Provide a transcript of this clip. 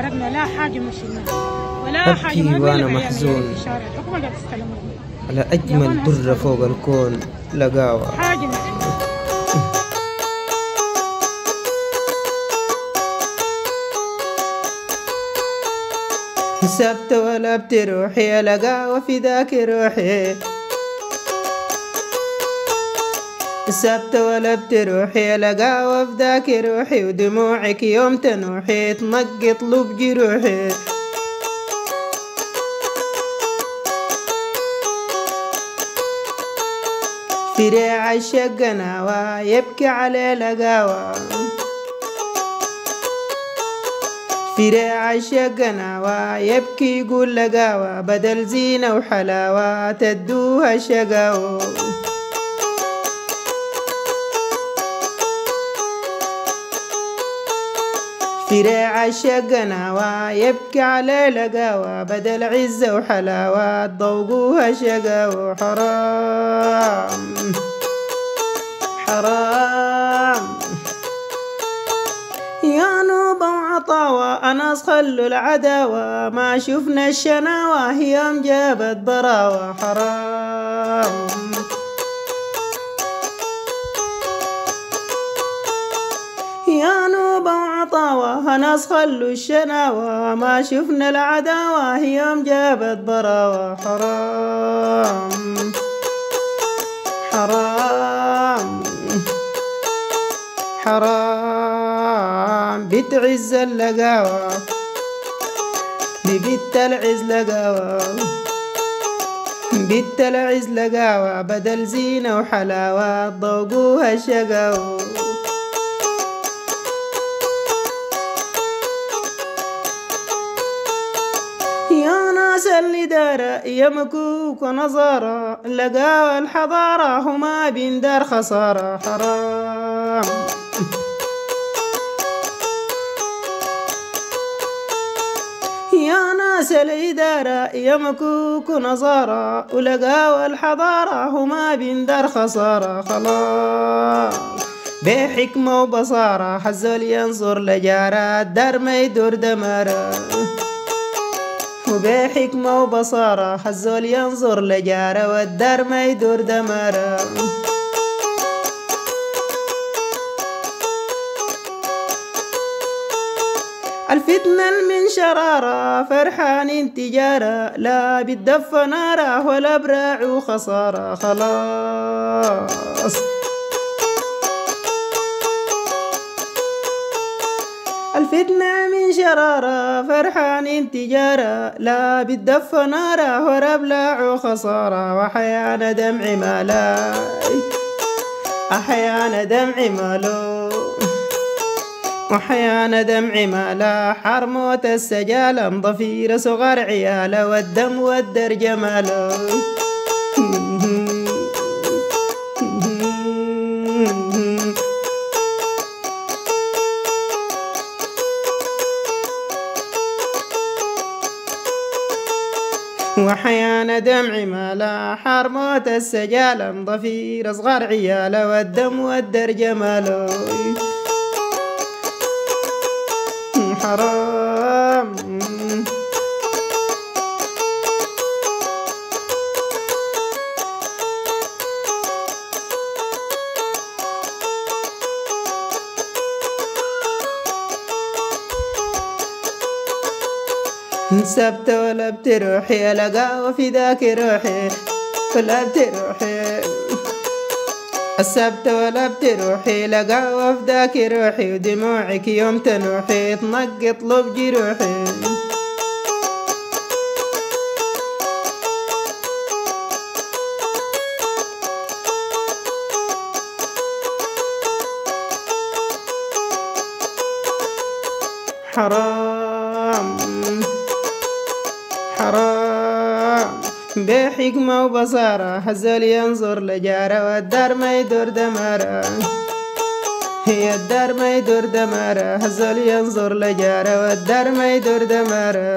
فرقنا لا حاجة مشيناها ولا حاجة أبكي ما وأنا عيالنا محزون. على أجمل درة فوق الكون لقاوة حاجة مشيناها سبت ولا بتروحي لقاوة في ذاك روحي. سبت ولا بتروحي لقاوة في ذاك روحي ودموعك يوم تنوحي تنقط لب جروحي. في ريع الشق ناوى يبكي عليه لقاوة في ريع الشق ناوى يبكي يقول لقاوة بدل زينة وحلاوة تدوها شقاوة في ريع الشق ناوى يبكي على لقاوة بدل عزة وحلاوة ضوقوها شقاوة حرام حرام. يا نوبة وعطاوة أنا خلوا العداوة. ما شفنا الشناوة هي جابت ضراوة حرام. ناس خلوا الشناوة ما شفنا العداوة هي جابت ضراوة حرام حرام حرام. بتعز اللقاوة ببت العز لقاوة. بت العز لقاوة بدل زينة وحلاوة ضوقوها الشقاوة يا ناس اللي دارة يا مكوك ونظارة لقاوا الحضارة هما بين دار خسارة حرام. يا ناس الإدارة يا مكوك ونظارة ولقاوا الحضارة هما بين دار خسارة خلاص. بحكمة وبصارة حزول ينظر لجارة الدار ما يدور دمارة وبحكمة وبصارة حزول ينظر لجارة والدار ما يدور دمارة. الفتنة من شرارة فرحان تجارة لا بتدفى نارة ولا براع وخسارة خلاص. الفتنة من شرارة فرحان تجارة. لا بتدفى نارة ولا بلاع وخسارة وحيانا دمع مالاي أحيانا دمع مالو وحيانا دمع مالا. حرموت السجالة ضفير صغار عياله والدم والدر جماله وحيانا دمع مالا حرموت السجالة ضفير صغار عياله والدم والدر جماله حرام. سبت ولا بتروحي في ذاك روحي ولا بتروحي السبت ولا بتروحي في ذاك روحي ودموعك يوم تنوحي تنقط لب جروحي. حرام. حرام بێحیگمە و بەزارە هەزەلیان زۆر لە جارەوە دەرمەی دوردەمارە هەیە دەرمەی دوردەمارە هەزەلیان زۆر لە جارەوە دەرمەی دوردەمارە.